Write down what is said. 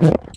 Yeah.